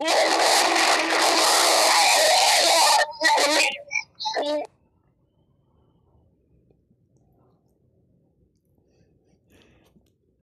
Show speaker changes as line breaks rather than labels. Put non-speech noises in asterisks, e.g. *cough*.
Oh! *laughs*